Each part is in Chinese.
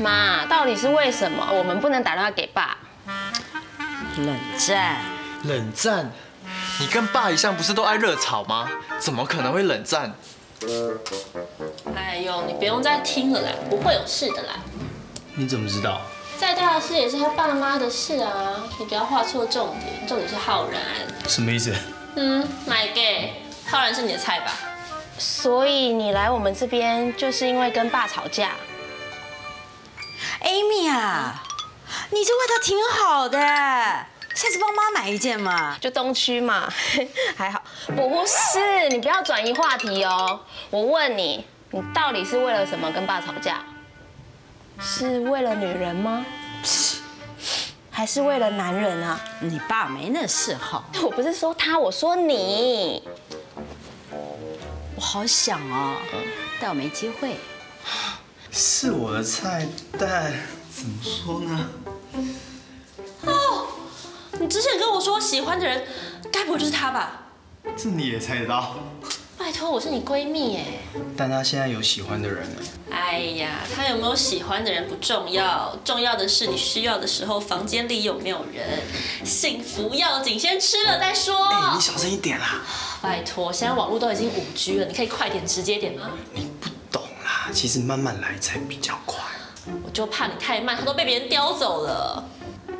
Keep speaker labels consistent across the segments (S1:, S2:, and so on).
S1: 妈，到底是为什么我们不能打电话给爸？
S2: 冷战，
S3: 冷战？你跟爸一向不是都爱热吵吗？怎么可能会冷战？
S1: 哎呦，你不用再听了啦，不会有事的啦。
S4: 你怎么知道？
S1: 再大的事也是他爸妈的事啊，你不要画错重点，重点是浩然。
S4: 什么意思？
S1: 嗯，，My gay，浩然是你的菜吧？所以你来我们这边就是因为跟爸吵架
S2: ？Amy 啊，你这外套挺好的，下次帮妈买一件嘛。
S1: 就东区嘛，还好。不是，你不要转移话题哦。我问你，你到底是为了什么跟爸吵架？是为了女人吗？还是为了男人啊？
S2: 你爸没那嗜好，
S1: 我不是说他，我说你。
S2: 我好想哦，但我没机会。
S4: 是我的菜，但怎么说呢？
S1: 哦你之前跟我说喜欢的人，该不会就是他吧？
S4: 这你也猜得到？
S1: 拜托，我是你闺蜜耶。
S4: 但她现在有喜欢的人了。
S1: 哎呀，她有没有喜欢的人不重要，重要的是你需要的时候房间里有没有人。幸福要紧，先吃了再说。
S4: 哎，你小声一点啦！
S1: 拜托，现在网络都已经五 G 了，你可以快点直接点吗？
S4: 你不懂啦，其实慢慢来才比较快。
S1: 我就怕你太慢，他都被别人叼走了。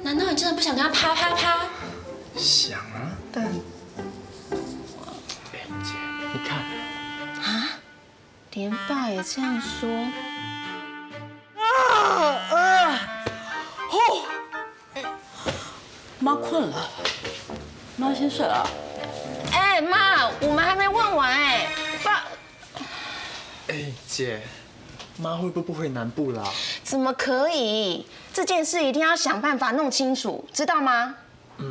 S1: 难道你真的不想跟他啪啪啪？
S4: 想啊，但……
S1: 连爸也这样说？
S2: 妈困了，妈先睡了。
S1: 哎妈，我们还没问完哎，爸
S3: 哎，姐，妈会不会不回南部啦？
S1: 怎么可以？这件事一定要想办法弄清楚，知道吗？
S2: 都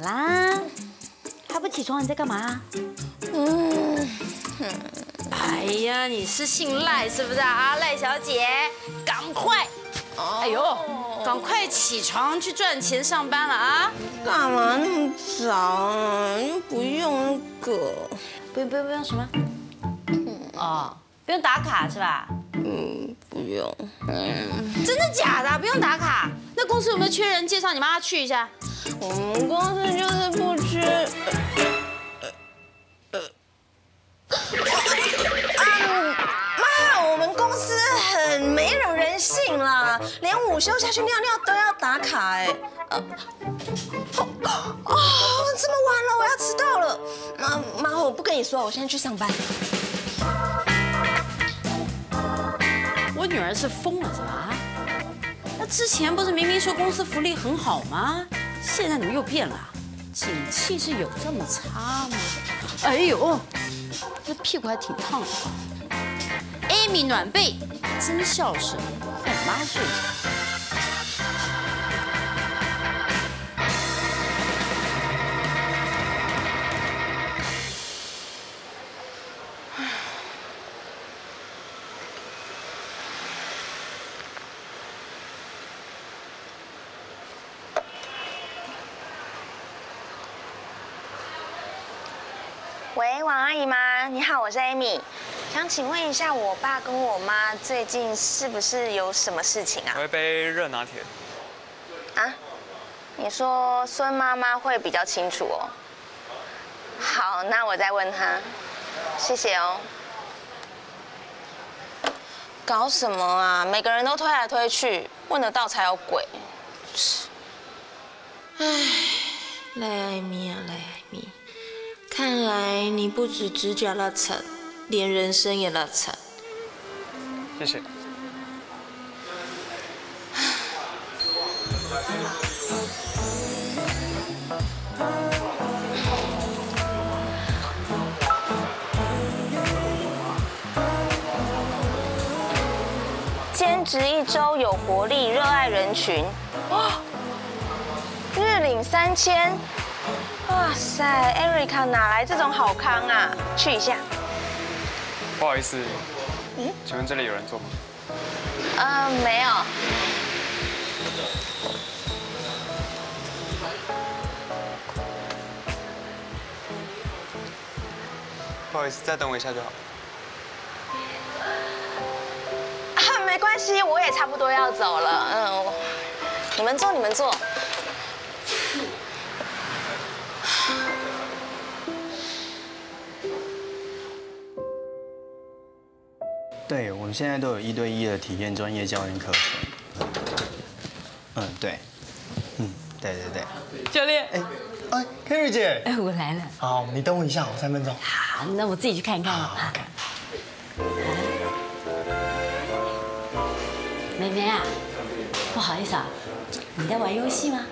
S2: 啦？还不起床？你在干嘛？嗯，哎呀，你是姓赖是不是啊，赖小姐？赶快！哎呦，赶快起床去赚钱上班了啊！
S1: 干嘛那么早啊？又不用那个。
S2: 不用不用不用什么？哦，不用打卡是吧？
S1: 嗯，不用。
S2: 真的假的？不用打卡？那公司有没有缺人？介绍你妈去一下。
S1: 我们公司就是不吃。妈，我们公司很没有人性啦，连午休下去尿尿都要打卡哎。呃，哦，这么晚了，我要迟到了。妈妈，我不跟你说，我现在去上班。
S2: 我女儿是疯了是吧？那之前不是明明说公司福利很好吗？现在怎么又变了？景气是有这么差吗？哎呦，这屁股还挺烫的。Amy 暖被，真孝顺，让我妈睡
S1: 喂，王阿姨吗？你好，我是 Amy，想请问一下，我爸跟我妈最近是不是有什么事情啊？
S5: 我一杯热拿铁。
S1: 啊？你说孙妈妈会比较清楚哦。好，那我再问她。谢谢哦。搞什么啊？每个人都推来推去，问得到才有鬼。唉，赖艾米啊，赖艾米，看来你不止指甲邋遢，连人生也邋遢。
S4: 谢谢。
S1: 兼职一周有活力，热爱人群。哇，日领三千，哇塞，Erica 哪来这种好康啊？去一下。
S5: 不好意思，请问这里有人坐吗？
S1: 呃，没有。
S5: 不好意思，再等我一下就好。
S1: 啊，没关系，我也差不多要走了。嗯，你们坐，你们坐。
S4: 对，我们现在都有一对一的体验专业教练课程。嗯，对，嗯，对对对。
S2: 教练，
S4: 哎，哎，Carrie 姐，
S2: 哎，我来了。
S4: 好，你等我一下，我三分钟。
S2: 好，那我自己去看一看啊。妹妹啊，不好意思啊，你在玩游戏吗？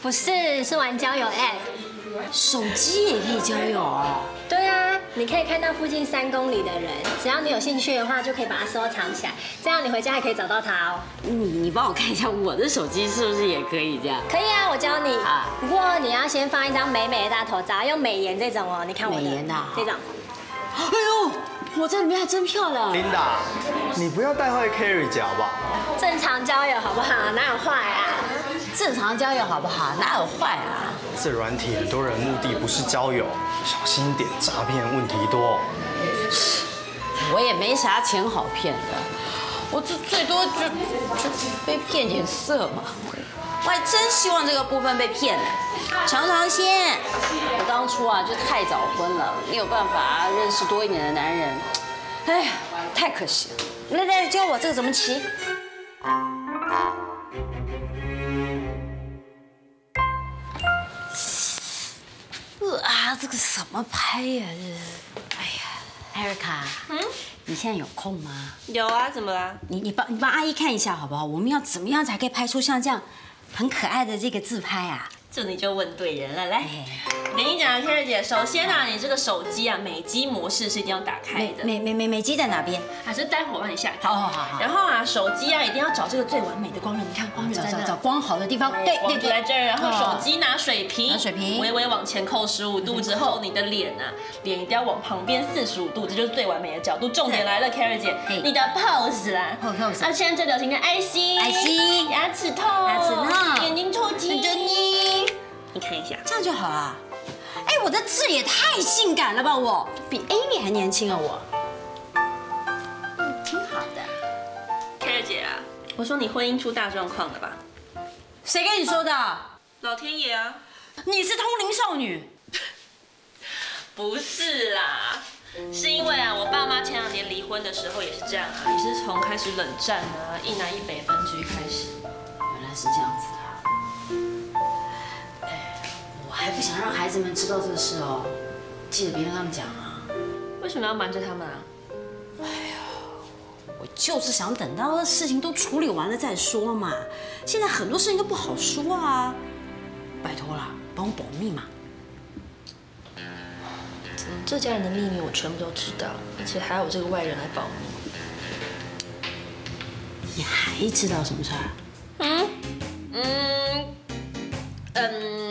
S6: 不是，是玩交友 app。
S2: 手机也可以交友哦。
S6: 对啊，你可以看到附近三公里的人，只要你有兴趣的话，就可以把它收藏起来，这样你回家也可以找到它哦。
S2: 你你帮我看一下我的手机是不是也可以这样？
S6: 可以啊，我教你
S2: 啊。
S6: 不过你要先放一张美美的大头照，用美颜这种哦。你看我的
S2: 美颜的啊
S6: 这种。
S2: 哎呦，我在里面还真漂亮。
S4: Linda，你不要带坏 Carrie 姐好不好？
S6: 正常交友好不好？哪有坏啊？
S2: 正常交友好不好？哪有坏啊？
S4: 这软体很多人目的不是交友，小心点，诈骗问题多。
S2: 我也没啥钱好骗的，我最最多就就被骗点色嘛。我还真希望这个部分被骗呢。尝尝鲜，我当初啊就太早婚了，没有办法认识多一点的男人，哎呀，太可惜了。来来，教我这个怎么骑。呃啊，这个什么拍呀？这是，哎呀，艾瑞卡，嗯，你现在有空吗？
S1: 有啊，怎么了？
S2: 你你帮你帮阿姨看一下好不好？我们要怎么样才可以拍出像这样很可爱的这个自拍啊？
S7: 这你就问对人了。来，
S2: 哎，
S7: 我跟你讲啊，Carrie 姐，首先啊，你这个手机啊，美肌模式是一定要打开
S2: 美
S7: 的，
S2: 美美美美肌在哪边？
S7: 啊是待会我帮你下。
S2: 好好好好。
S7: 然后啊，手机啊，一定要找这个最完美的光源，你看光源在那
S2: 找找找。光好的地方，对
S7: 光
S2: 对对，
S7: 就在这儿，然后
S2: 哦
S7: 手机拿水平，
S2: 拿水平
S7: 微微往前扣十五度之后，你的脸啊，脸一定要往旁边四十五度，这就是最完美的角度。重点来了，Carrie 姐，你的 pose 啦啊，现在最流行的爱心，
S2: 爱心
S7: 牙齿痛，
S2: 牙齿痛。
S7: 眼睛抽筋，
S2: 抽筋
S7: 你看一下，
S2: 这样就好啊。哎，我的痣也太性感了吧！我比 Amy 还年轻啊！我，嗯，挺好的。
S7: Carrie 姐啊，我说你婚姻出大状况了吧？
S2: 谁跟你说的？
S7: 老天爷啊！
S2: 你是通灵少女。
S7: 不是啦，是因为啊，我爸妈前两年离婚的时候也是这样啊，也是从开始冷战啊，一南一北分居开始。
S2: 原来是这样还不想让孩子们知道这个事哦，记得别跟他们讲啊。
S7: 为什么要瞒着他们啊？
S2: 哎呀我就是想等到事情都处理完了再说嘛。现在很多事情都不好说啊，拜托啦，帮我保密嘛。
S7: 这家人的秘密我全部都知道，而且还有这个外人来保密。
S2: 你还知道什么事儿？
S7: 嗯嗯嗯，